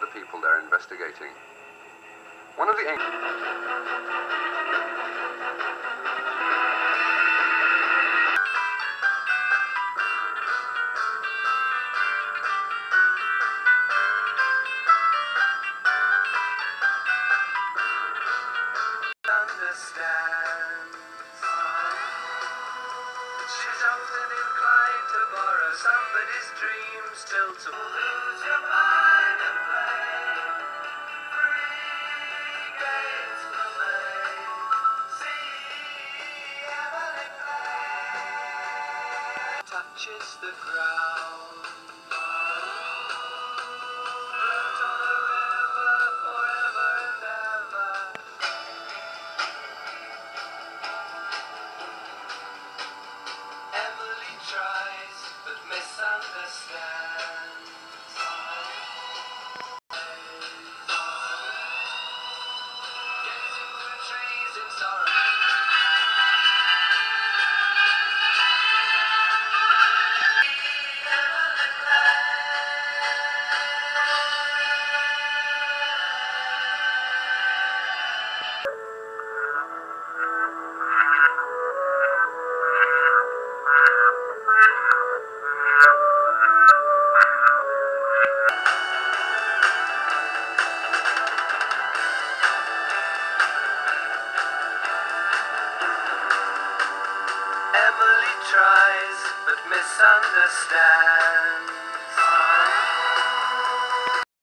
the people they're investigating. One of the understands. She's often inclined to borrow somebody's dreams till to lose your mind and play. Free games for. See play. Touches the ground. Tries but misunderstands.